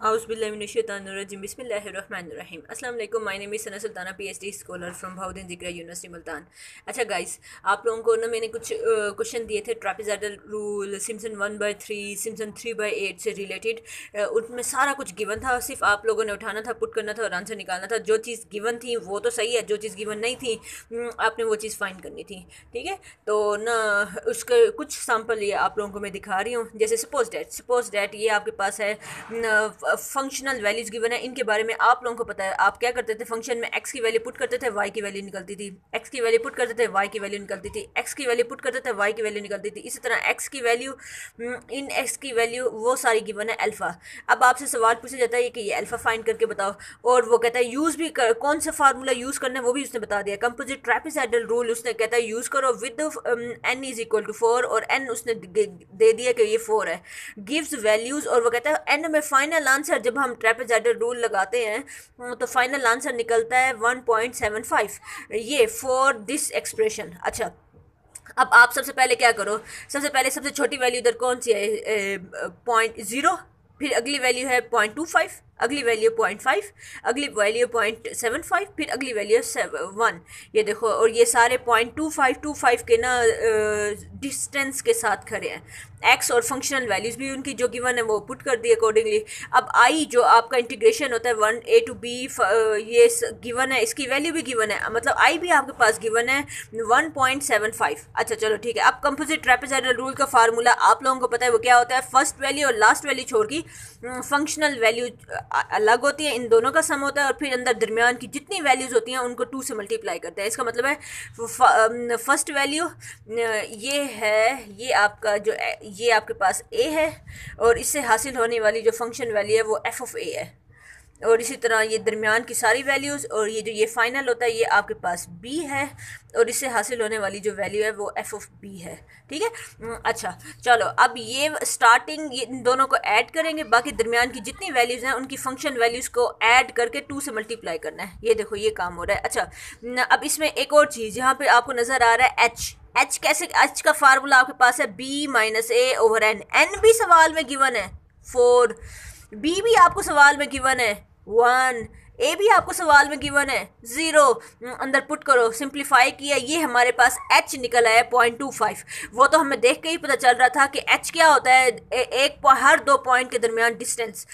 आउज़बिल्लिमिनशैतानिर्रजीम बिस्मिल्लाहिर्रहमानिर्रहीम अस्सलाम वालेकुम my name Sana Sultana PhD scholar from Bahauddin Zakariya university Multan अच्छा गाइस आप लोगों को ना मैंने कुछ क्वेश्चन दिए थे trapezoidal rule Simpson one by three Simpson three by eight से रिलेटेड उनमें सारा कुछ गिवन था सिर्फ़ आप लोगों ने उठाना था पुट करना था और आंसर निकालना था जो चीज़ गिवन थी वो तो सही है जो चीज़ गिवन नहीं थी आपने वो चीज़ फाइंड करनी थी ठीक है तो ना उसके कुछ सैंपल ये आप लोगों को मैं दिखा रही हूँ जैसे सपोज़ डैट सपोज़ डैट ये आपके पास है फंक्शनल वैल्यूज़ गिवन है इनके बारे में आप लोगों को पता है। आप क्या करते थे? फ़ंक्शन में एक्स की वैल्यू पुट करते थे वाई की वैल्यू निकलती थी। एक्स की वैल्यू पुट करते थे वाई की वैल्यू निकलती थी। एक्स की वैल्यू पुट करते थे वाई की वैल्यू निकलती थी। इसी तरह एक्स की वैल्यू इन एक्स की वैल्यू वो सारी गिवन है अल्फ़ा अब आपसे सवाल पूछा जाता है कि ये अल्फ़ा फाइंड करके बताओ। और वो कहता है यूज़ भी कर, कौन सा फार्मूला यूज़ करना है वो भी उसने बता दिया। कंपोजिट ट्रैपिसाइडल रूल उसने कहता है यूज़ करो with N is equal to four और एन उसने दे दिया कि ये फोर है। गिव्स वैल्यूज़ और वो कहता है एन में फाइनल आंसर जब हम ट्रेपेजाइडल रूल लगाते हैं तो फाइनल आंसर निकलता है वन पॉइंट सेवन फाइव ये फॉर दिस एक्सप्रेशन अच्छा अब आप सबसे पहले क्या करो? सबसे पहले सबसे छोटी वैल्यू इधर कौन सी है? पॉइंट ज़ीरो फिर अगली वैल्यू है पॉइंट टू फाइव अगली वैल्यू पॉइंट फाइव अगली वैल्यू पॉइंट सेवन फाइव फिर अगली वैल्यू वन ये देखो, और ये सारे point two five two five के ना डिस्टेंस के साथ खड़े हैं। एक्स और फंक्शनल वैल्यूज़ भी उनकी जो गिवन है वो पुट कर दी अकॉर्डिंगली अब आई जो आपका इंटीग्रेशन होता है वन ए टू बी ये गिवन है, इसकी वैल्यू भी गिवन है। मतलब आई भी आपके पास गिवन है वन पॉइंट सेवन फाइव अच्छा चलो ठीक है। अब कंपोजिट ट्रेपेजाइडल रूल का फार्मूला आप लोगों को पता है वो क्या होता है? फ़र्स्ट वैल्यू और लास्ट वैल्यू छोड़ की फंक्शनल वैल्यू अलग होती हैं, इन दोनों का सम होता है और फिर अंदर दरमियान की जितनी वैल्यूज़ होती हैं, उनको टू से मल्टीप्लाई करता है। इसका मतलब है फ़र्स्ट वैल्यू ये है, ये आपका जो ये आपके पास ए है और इससे हासिल होने वाली जो फ़ंक्शन वैल्यू है, वो एफ़ ऑफ़ ए है। और इसी तरह ये दरमियान की सारी वैल्यूज़ और ये जो ये फ़ाइनल होता है, ये आपके पास बी है और इससे हासिल होने वाली जो वैल्यू है वो एफ़ ऑफ़ बी है। ठीक है? अच्छा चलो, अब ये स्टार्टिंग ये इन दोनों को ऐड करेंगे, बाकी दरमियान की जितनी वैल्यूज़ हैं, उनकी फ़ंक्शन वैल्यूज़ को ऐड करके टू से मल्टीप्लाई करना है। ये देखो, ये काम हो रहा है। अच्छा अब इसमें एक और चीज़, यहाँ पर आपको नज़र आ रहा है एच एच कैसे एच का फार्मूला आपके पास है B minus A over N N भी सवाल में गिवन है। फोर बी भी आपको सवाल में गिवन है। वन। ए भी आपको सवाल में गिवन है। ज़ीरो अंदर पुट करो। सिंप्लीफाई किया। ये हमारे पास एच निकल आया पॉइंट टू फाइव वो तो हमें देख के ही पता चल रहा था कि एच क्या होता है। ए, एक हर दो पॉइंट के दरमियान डिस्टेंस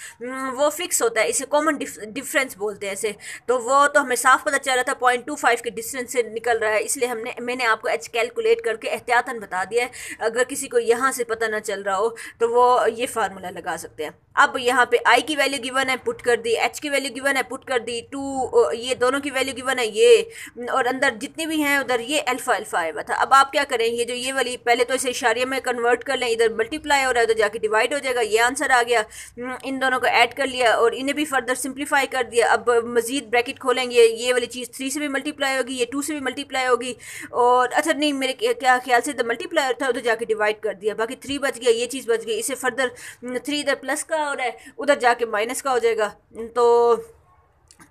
वो फिक्स होता है। इसे कॉमन डिफरेंस बोलते हैं इसे। तो वो तो हमें साफ़ पता चल रहा था। पॉइंट टू फाइव के डिस्टेंस से निकल रहा है। इसलिए हमने मैंने आपको एच कैलकुलेट करके एहतियातन बता दिया है। अगर किसी को यहाँ से पता ना चल रहा हो तो वो ये फार्मूला लगा सकते हैं। अब यहाँ पे आई की वैल्यू गिवन है पुट कर दी एच की वैल्यू गिवन है पुट कर दी टू ये दोनों की वैल्यू गिवन है, ये, और अंदर जितने भी हैं उधर ये अल्फ़ा अल्फ़ा आया था। अब आप क्या करें, ये जो ये वाली, पहले तो इसे इशारिया में कन्वर्ट कर लें, इधर मल्टीप्लाई हो रहा है, उधर जाके डिवाइड हो जाएगा, ये आंसर आ गया इन दोनों को ऐड कर लिया और इन्हें भी फर्दर सिंप्लीफाई कर दिया। अब मजीद ब्रैकेट खोलेंगे, ये वाली चीज़ थ्री से भी मल्टीप्लाई होगी, ये टू से भी मल्टीप्लाई होगी, और अच्छा नहीं, मेरे क्या ख्याल से इधर मल्टीप्लाई था, उधर जाके डिवाइड कर दिया, बाकी थ्री बच गया, ये चीज़ बच गई, इसे फर्दर थ्री इधर प्लस का है उधर जाके माइनस का हो जाएगा। तो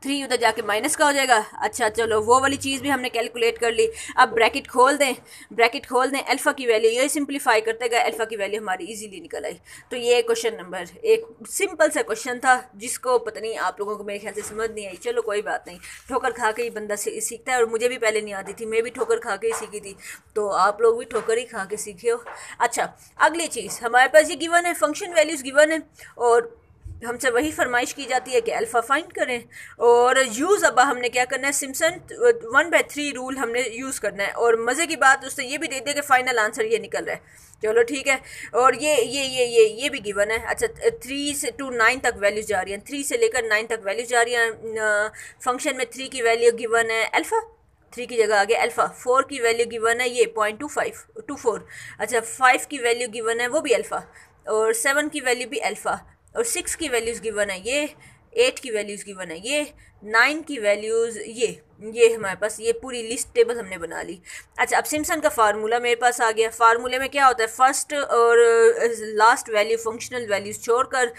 थ्री उधर जाके माइनस का हो जाएगा। अच्छा चलो, वो वाली चीज़ भी हमने कैलकुलेट कर ली। अब ब्रैकेट खोल दें। ब्रैकेट खोल दें अल्फ़ा की वैल्यू ये सिंप्लीफाई करते गए अल्फ़ा की वैल्यू हमारी इजीली निकल आई। तो ये क्वेश्चन नंबर एक सिंपल सा क्वेश्चन था, जिसको पता नहीं आप लोगों को मेरे ख्याल से समझ नहीं आई। चलो, कोई बात नहीं। ठोकर खा के ही बंदा सीखता है, और मुझे भी पहले नहीं आती थी, मैं भी ठोकर खा के ही सीखी थी। तो आप लोग भी ठोकर ही खा के सीखे हो। अच्छा अगली चीज़, हमारे पास ये गिवन है फ़ंक्शन वैल्यूज़ गिवन है, और हमसे वही फरमाइश की जाती है कि अल्फ़ा फाइंड करें। और यूज़ अब हमने क्या करना है? Simpson one by three rule हमने यूज़ करना है। और मज़े की बात उससे ये भी दे दिया कि फ़ाइनल आंसर ये निकल रहा है। चलो ठीक है। और ये ये ये ये ये भी गिवन है। अच्छा थ्री से टू नाइन तक वैल्यू जा रही हैं। थ्री से लेकर नाइन तक वैल्यू जा रही हैं। फ़ंक्शन में थ्री की वैल्यू गिवन है। अल्फ़ा थ्री की जगह आ गया अल्फ़ा फोर की वैल्यू गिवन है ये point two five two four अच्छा फाइव की वैल्यू गिवन है वो भी अल्फ़ा और सेवन की वैल्यू भी अल्फ़ा और सिक्स की वैल्यूज़ गिवन है ये एट की वैल्यूज़ गिवन है ये नाइन की वैल्यूज़ ये ये हमारे पास, ये पूरी लिस्ट टेबल हमने बना ली। अच्छा अब सिम्सन का फार्मूला मेरे पास आ गया। फार्मूले में क्या होता है? फ़र्स्ट और लास्ट वैल्यू फंक्शनल वैल्यूज़ छोड़कर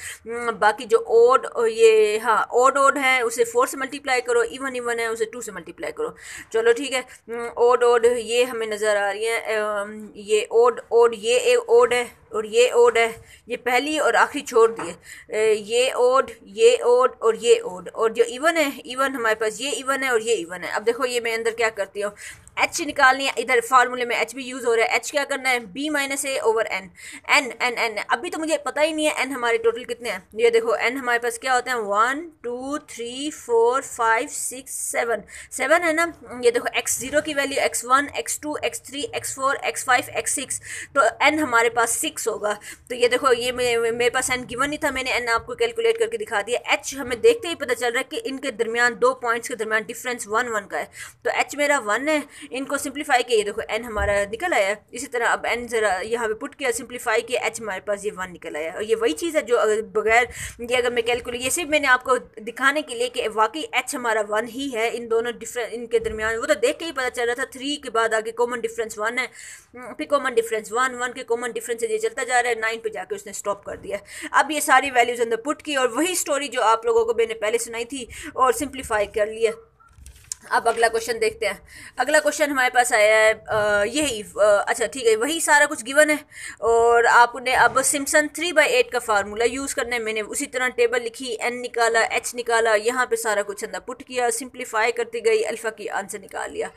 बाकी जो ओड ये हाँ ओड ओड है, उसे फोर से मल्टीप्लाई करो इवन इवन है, उसे टू से मल्टीप्लाई करो। चलो, ठीक है। ओड ओड ये हमें नज़र आ रही है ये ओड ओड ये ओड है, और ये ओड है। ये पहली और आखिरी छोड़ दिए। ये ओड ये ओड और ये ओड और जो इवन है इवन हमारे पास ये इवन है और ये इवन है। अब देखो ये मैं अंदर क्या करती हूँ? एच निकालनी है, इधर फार्मूले में एच भी यूज़ हो रहा है। एच क्या करना है? B minus A over N N N N अभी तो मुझे पता ही नहीं है एन हमारे टोटल कितने हैं। ये देखो एन हमारे पास क्या होते हैं? One two three four five six seven seven है ना? ये देखो एक्स ज़ीरो की value X one X two X three X four X five X six तो एन हमारे पास सिक्स होगा। तो ये देखो, ये मेरे पास एन गिवन नहीं था, मैंने एन आपको कैलकुलेट करके दिखा दिया। एच हमें देखते ही पता चल रहा है कि इनके दरमियान दो पॉइंट्स के दरमियान डिफरेंस वन वन का है। तो एच मेरा वन है इनको सिंप्लीफाई किया। देखो एन हमारा निकल आया। इसी तरह अब एन ज़रा यहाँ पे पुट किया सिंप्लीफाई किया एच हमारे पास ये वन निकल आया। और ये वही चीज़ है जो अगर बगैर ये अगर मैं कैलकुलेट ये सिर्फ़ मैंने आपको दिखाने के लिए कि वाकई एच हमारा वन ही है इन दोनों डिफरेंस इनके दरमियान। वो तो देख के ही पता चल रहा था थ्री के बाद आगे कॉमन डिफरेंस वन है। हम्म, फिर कॉमन डिफरेंस वन वन के कॉमन डिफरेंस ये चलता जा रहा है। नाइन पे जाके उसने स्टॉप कर दिया। अब ये सारी वैल्यूज़ अंदर पुट की और वही स्टोरी जो आप लोगों को मैंने पहले सुनाई थी और सिंप्लीफाई कर लिया। अब अगला क्वेश्चन देखते हैं। अगला क्वेश्चन हमारे पास आया है यही अच्छा ठीक है, वही सारा कुछ गिवन है। और आपने अब सिम्सन थ्री बाई एट का फार्मूला यूज़ करना है मैंने उसी तरह टेबल लिखी एन निकाला एच निकाला, यहाँ पे सारा कुछ अंदर पुट किया सिंप्लीफाई करती गई अल्फ़ा की आंसर निकाल लिया।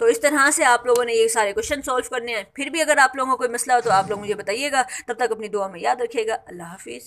तो इस तरह से आप लोगों ने ये सारे क्वेश्चन सॉल्व करने हैं। फिर भी अगर आप लोगों को कोई मसला हो तो आप लोग मुझे बताइएगा, तब तक अपनी दुआ में याद रखिएगा। अल्लाह हाफिज़।